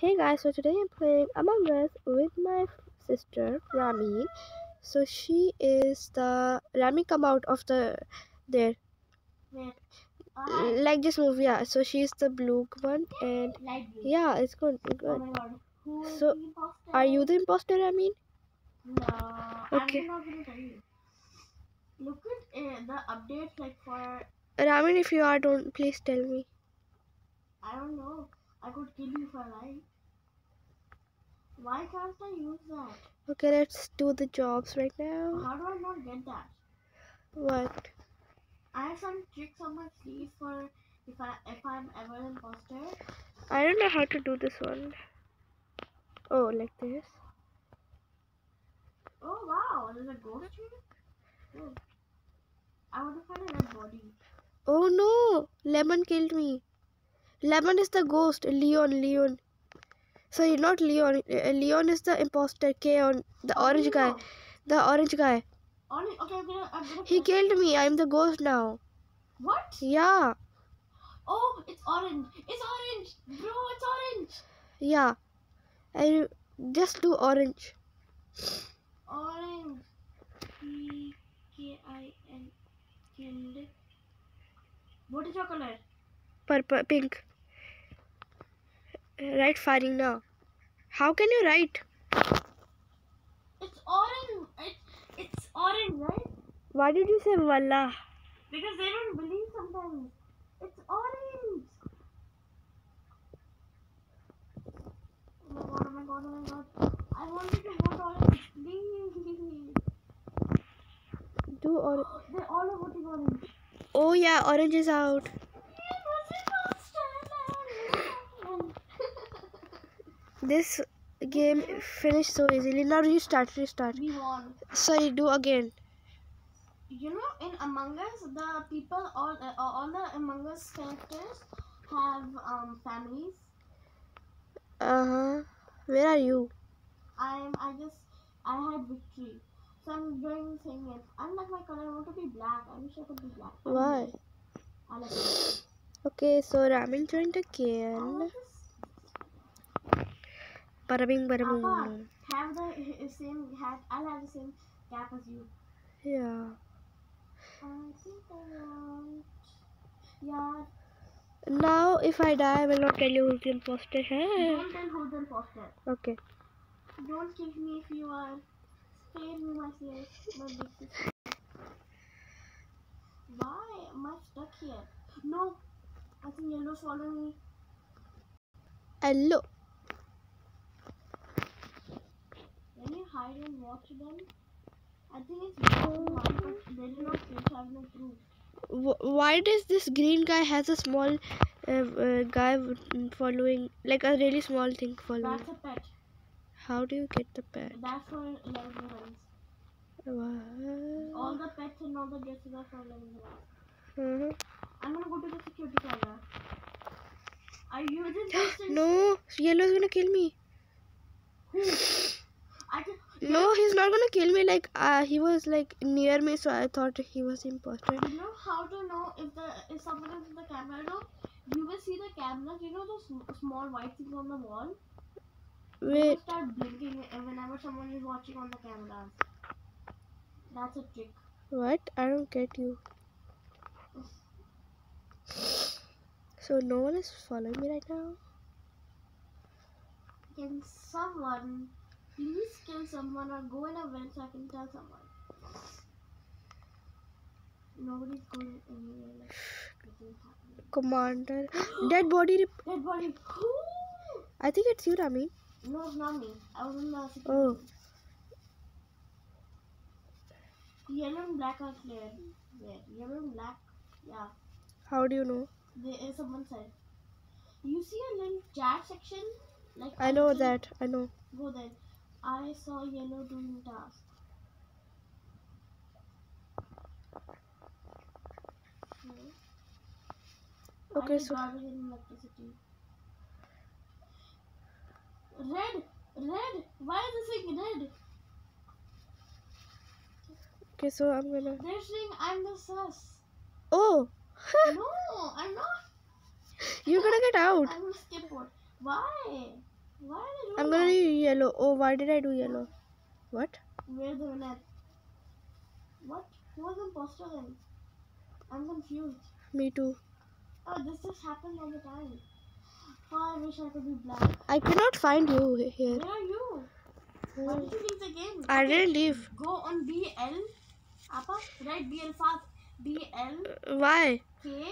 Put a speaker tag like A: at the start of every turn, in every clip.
A: Hey guys, so today I'm playing Among Us with my sister Rami. So she is the Rami come out of the there.
B: I
A: like this movie. Yeah, so she's the blue one and yeah, it's good.
B: Oh
A: good.
B: my god. Who is
A: So,
B: the?
A: Are you the imposter? I mean,
B: No.
A: Okay.
B: I'm not gonna tell you. Look at uh, the updates like for
A: Ramin, if you are, don't please tell me.
B: I don't know. I could kill you for life. Why can't I use that?
A: Okay, let's do the jobs right now.
B: How do I not get that?
A: What?
B: I have some tricks on my sleeve for if I if I'm ever an imposter.
A: I don't know how to do this one. Oh, like this.
B: Oh wow, there's a ghost here. Oh. I want to find a dead body.
A: Oh no! Lemon killed me. Lemon is the ghost. Leon, Leon. Sorry, not Leon. Uh, Leon is the imposter. Keon, the orange guy. The orange guy.
B: Only, okay, I'm gonna, I'm gonna
A: He killed me. I'm the ghost now.
B: What?
A: Yeah,
B: Oh, it's orange. It's orange. Bro, it's orange.
A: yeah. I just do orange.
B: Orange. P K I N. What is your color?
A: Purple, pink. Right firing now. How can you write?
B: It's orange. It's, it's orange, right?
A: Why did you say Wallah?
B: Because they don't believe sometimes. It's orange. Oh my god, oh my god, oh my god. I wanted to vote orange. Please.
A: Do orange.
B: They all are voting orange.
A: Oh yeah, orange is out. This game finished so easily. Now restart, restart.
B: we won.
A: Sorry, do again.
B: You know, in Among Us, the people, all uh, all the Among Us characters have um families.
A: Uh huh. Where are you?
B: I'm I just I had victory, so I'm doing saying it. I'm like my color. I want to be black. I wish I could be black.
A: Why?
B: I like.
A: Okay, so Ramin joined again. Bada bing, bada
B: Appa, have the same hat. I'll have the same cap as you.
A: Yeah.
B: I think I want. Yeah.
A: Now, if I die, I will not tell you who's the imposter.
B: Don't tell who's the imposter.
A: Okay.
B: Don't kill me if you are. Spare me my sis, my big sister. Why am I stuck here? No, I think yellow's following me.
A: Hello.
B: When you hide and watch them, I think it's and but they do not fit, have no proof.
A: Why does this green guy has a small uh, uh, guy following, like a really small thing following?
B: That's a pet.
A: How do you get the pet?
B: That's for 11 rounds.
A: What?
B: All the pets and all the dresses are for 11 rounds.
A: Uh-huh.
B: I'm gonna go to the security camera. Are you imposter?
A: No, yellow is gonna kill me.
B: Who?
A: No, he's not gonna kill me. Like, uh, he was like near me, so I thought he was imposter.
B: You know how to know if the if someone is in the camera? No, you will see the cameras. You know those small white things on the wall. Will start blinking whenever someone is watching on the camera. That's a trick.
A: what? I don't get you. So no one is following me right now.
B: Can someone please kill someone or go in a vent so I can tell someone? Nobody's going anywhere. Like.
A: Commander, dead body.
B: Dead body.
A: I think it's you, Rami.
B: no, it's not me. I was in the security.
A: Oh.
B: Yellow and black are clear. There. Yellow and black. Yeah.
A: How do you know?
B: There is someone said. You see a little chat section? Like
A: I know that. I know.
B: Go there. I saw yellow doing task. Hmm.
A: Okay,
B: need
A: so
B: electricity. Red, red. Why is this thing red?
A: okay, so I'm gonna.
B: They're saying I'm the sus.
A: Oh,
B: no, I'm not.
A: you're gonna get out.
B: I'm skip one. Why? Why are they doing
A: I'm gonna do yellow. Oh, why did I do yellow? What?
B: Where's the winner? What? Who was the imposter then? I'm confused.
A: Me too.
B: Oh, this just happens all the time. Oh, I wish I could be black.
A: I cannot find you here.
B: Where are you? Why did you leave the game?
A: I
B: Okay,
A: didn't leave.
B: Go on BL. Appa, right? BL fast. BL
A: Why?
B: K.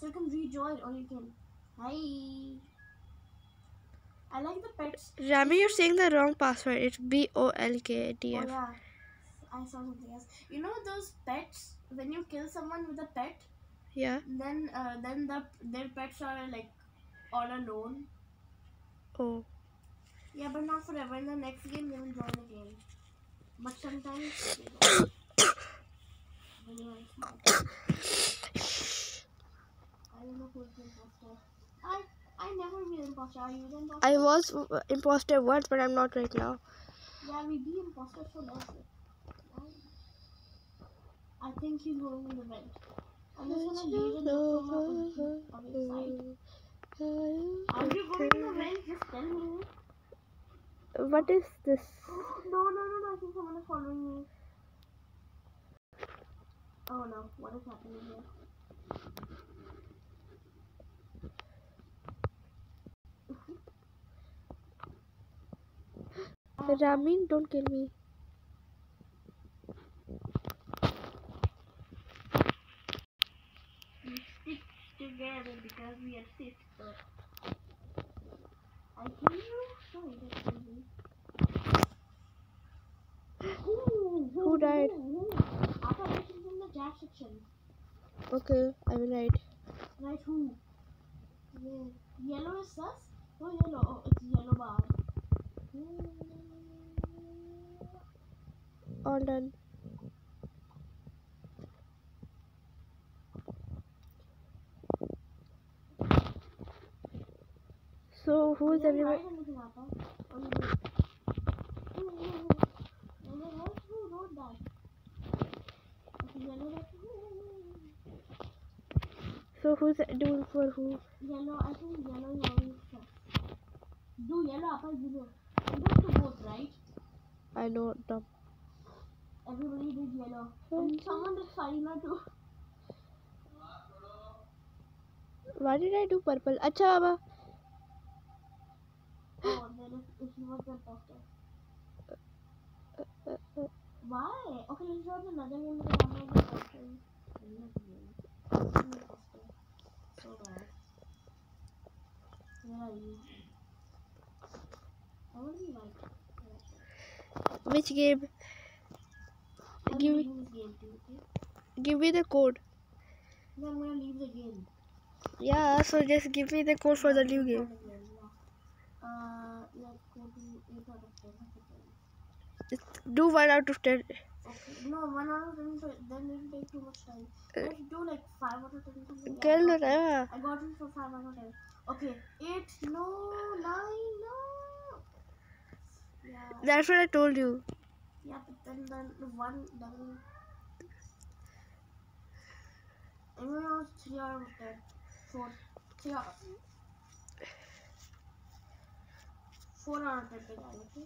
B: So you can rejoin or you can. Hi. I like the pets.
A: Rami, you're saying the wrong password. It's B O L K T
B: Oh yeah. I saw something else. You know those pets when you kill someone with a pet,
A: Yeah.
B: then uh, then the their pets are like all alone.
A: Oh.
B: Yeah, but not forever. In the next game, they will join the game. But sometimes. they don't. When you are smart. I don't know who's the imposter. Never be the imposter. Are you the imposter?
A: I was imposter once, but I'm not right now.
B: Yeah, we be imposter for less. I think he's going in the vent. I'm just gonna leave it from his side. Are you going in the vent? Just tell me.
A: What is this?
B: No, no, no, no. I think someone is following me. Oh no, what is happening here?
A: Ramin, don't kill me.
B: we stick together because we are sisters. I kill you? Sorry, kill me. Who,
A: died?
B: Who, who? Papa mentioned in the chat section.
A: Okay, I will write.
B: Right, who? Yeah. Yellow is sus? Oh, yellow. Oh, it's yellow bar. Hmm.
A: All done. So who is
B: You didn't
A: everyone?
B: write anything, Papa. Oh, you did. Who, who, who? Yellow wrote? Oh, who wrote that? Okay, yellow wrote.
A: So who's doing for who?
B: Yellow, I think yellow is always. Do yellow, you know. You vote, right?
A: I know them.
B: Everybody did yellow. And someone did Fareena too.
A: Why did I do purple? Acha Baba.
B: Oh, then if, he was the
A: uh,
B: Why? Okay, let's to another game because the. I'm not the game. I'm the imposter. So bad. Where are you? I want to be like.
A: Which game? Give me,
B: leaving this game too, okay?
A: give me the code.
B: Then I'm gonna leave the game.
A: Yeah, so just give me the code for the new game.
B: Uh, let's go to 8 out of 10.
A: Just do one out of ten.
B: Okay. No, 1 out of 10, so then it will take too much time. Let's do like 5 out of 10 something. Yeah, I got
A: yeah.
B: I got it for 5 out of 10. Okay, 8, no, 9, no. Yeah,
A: That's what I told you.
B: yeah, but then, then the 1 doesn't. Everyone was 3 out of 10. 4. 3 out 4 out of 10 they got, okay?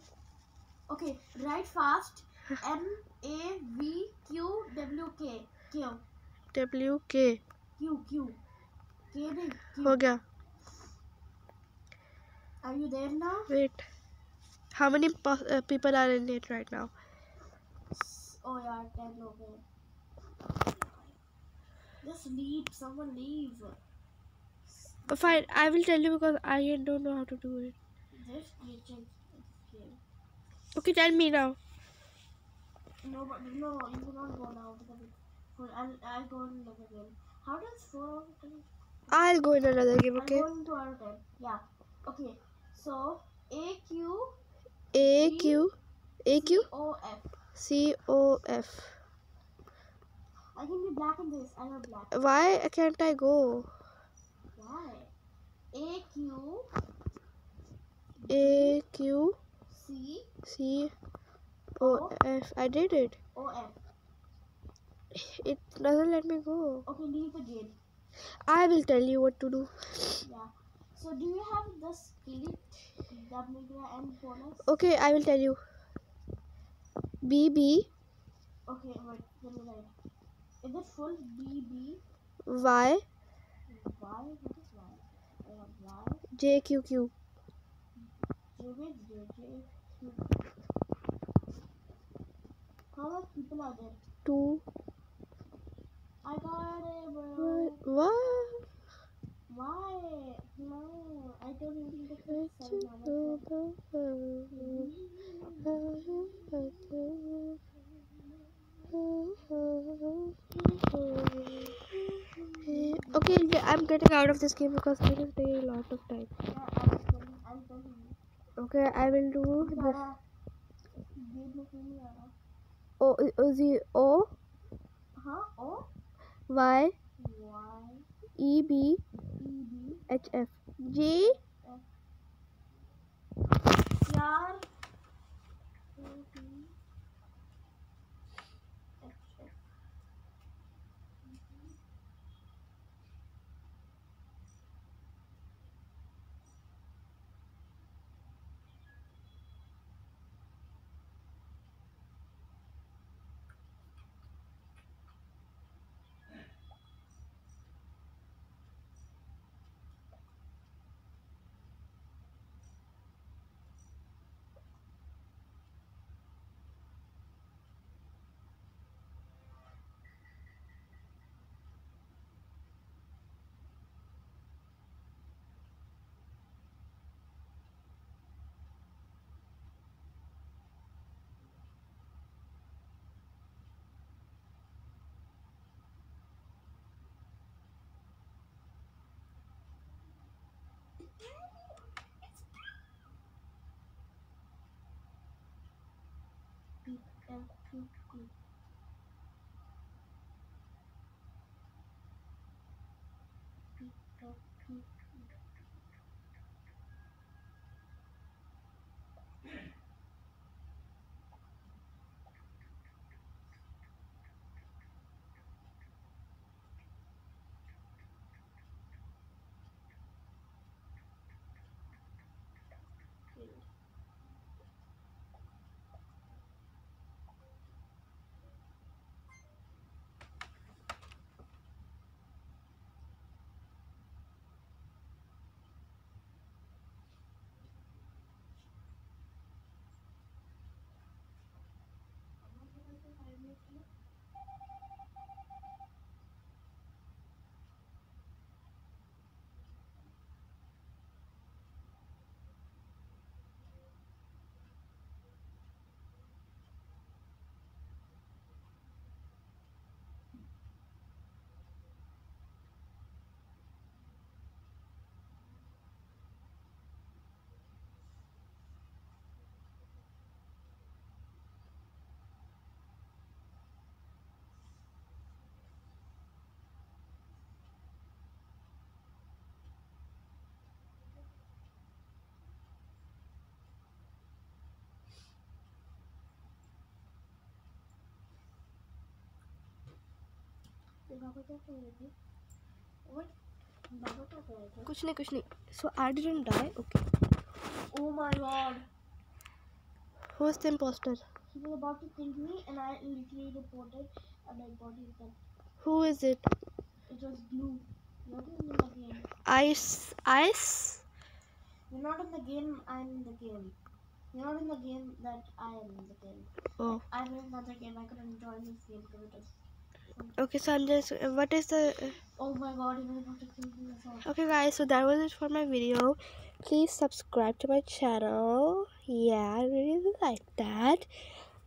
B: Okay, write fast. M A V Q W K. Q.
A: W K.
B: Q Q. K नहीं,
A: हो
B: Q.
A: गया.
B: Are you there now?
A: Wait. How many pos- uh, people are in it right now?
B: Oh yeah, 10 हो गए. Just leave. Someone leave.
A: Uh, Fine, I will tell you because I don't know how to do it.
B: Just glitching. It's game.
A: Okay, tell me now.
B: No, but no, you cannot go now because it's full. I'll, I'll go in another game. How does 4 out of 10?
A: I'll go in another game, okay?
B: I'll go into out of 10. Yeah. Okay. So, A Q
A: A Q A Q
B: O F.
A: C O F.
B: I can be black in this. I love black.
A: Why can't I go?
B: Why? A Q
A: A Q
B: C
A: C O F. I did it.
B: O F.
A: It doesn't let me go.
B: Okay, leave.
A: I will tell you what to do.
B: Yeah. So do you have the skillet, and bonus?
A: Okay, I will tell you. BB
B: Okay, wait, let me write. Is it full B B
A: Y
B: Y? What is Y? I Y.
A: J Q Q.
B: J wait, J J. Q. How many people are there?
A: Two. this game because there is a lot of time. Okay, I will do this. O is it O?
B: P L Q Q
A: कुछ नहीं कुछ नहीं so I didn't die okay
B: oh my God
A: who was the impostor
B: he was about to think me and I literally reported a dead body is there
A: who is it
B: it was blue
A: Ice, ice.
B: You're not in the game. I'm in the game. You're not in the game that I am in the game.
A: Oh.
B: I'm in another game. I couldn't join this game because it was
A: okay so I'm just uh, what is the uh,
B: Oh my god, he was about to kill me as well.
A: okay guys so that was it for my video. Please subscribe to my channel. Yeah i really like that.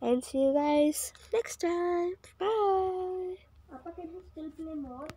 A: And see you guys next time. Bye.
B: Papa, can you still play more?